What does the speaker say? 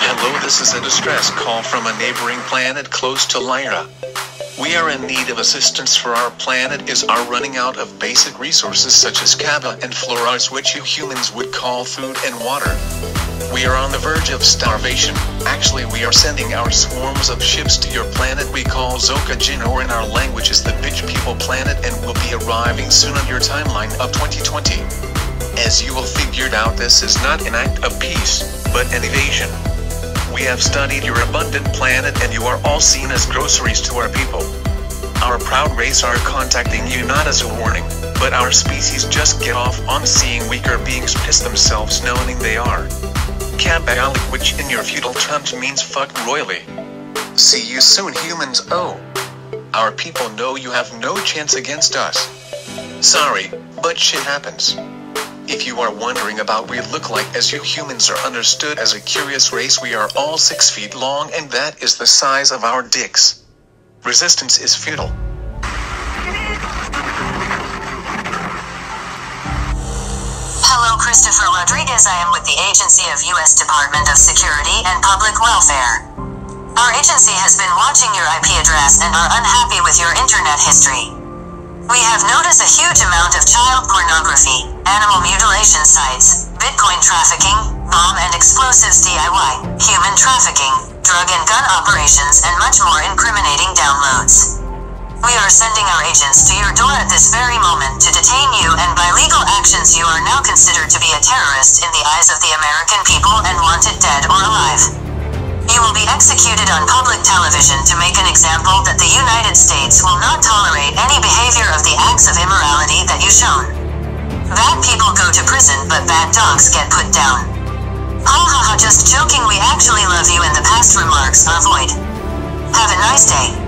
Hello, this is a distress call from a neighboring planet close to Lyra. We are in need of assistance for our planet is our running out of basic resources such as kava and fluorides which you humans would call food and water. We are on the verge of starvation. Actually, we are sending our swarms of ships to your planet we call Zokajin or in our language is the bitch people planet and will be arriving soon on your timeline of 2020. As you will figured out this is not an act of peace, but an invasion. We have studied your abundant planet and you are all seen as groceries to our people. Our proud race are contacting you not as a warning, but our species just get off on seeing weaker beings piss themselves knowing they are. Kabalik which in your feudal terms means fuck royally. See you soon humans oh. Our people know you have no chance against us. Sorry, but shit happens. If you are wondering about we look like as you humans are understood as a curious race we are all 6 feet long and that is the size of our dicks. Resistance is futile. Hello, Christopher Rodriguez. I am with the Agency of U.S. Department of Security and Public Welfare. Our agency has been watching your IP address and are unhappy with your internet history. We have noticed a huge amount child pornography, animal mutilation sites, Bitcoin trafficking, bomb and explosives DIY, human trafficking, drug and gun operations, and much more incriminating downloads. We are sending our agents to your door at this very moment to detain you, and by legal actions, you are now considered to be a terrorist in the eyes of the American people and wanted dead or alive. You will be executed on public television to make an example that the United States will not tolerate any behavior of the acts of shown. Bad people go to prison, but bad dogs get put down. Ha ha ha, just joking, we actually love you, and the past remarks are. Have a nice day.